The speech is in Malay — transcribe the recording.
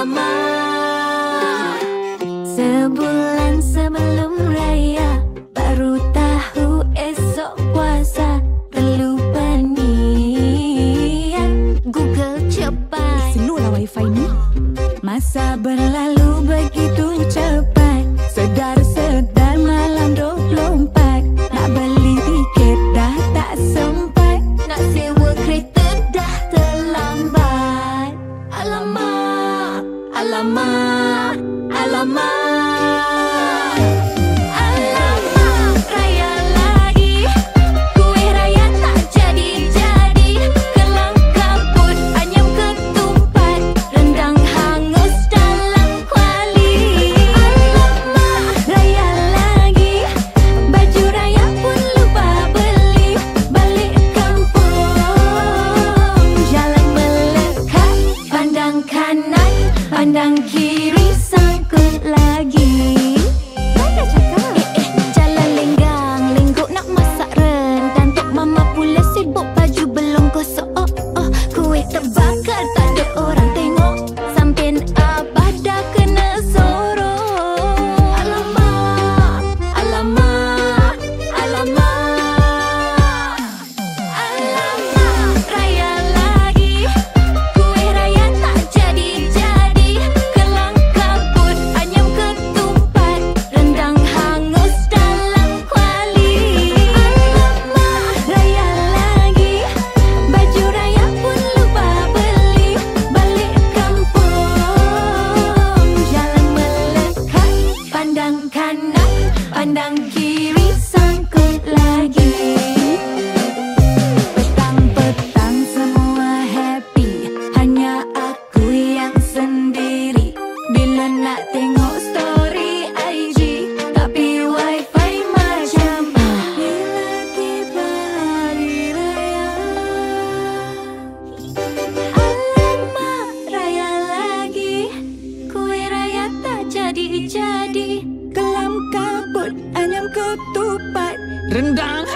Mama Sebulan sebelum raya Baru tahu esok puasa Terlupa niat Google cepat. Slow lah wifi ni Masa berlalu. Alama, Alama. kiri sangkut lagi. kanan Pandang kiri sangkut lagi. rendang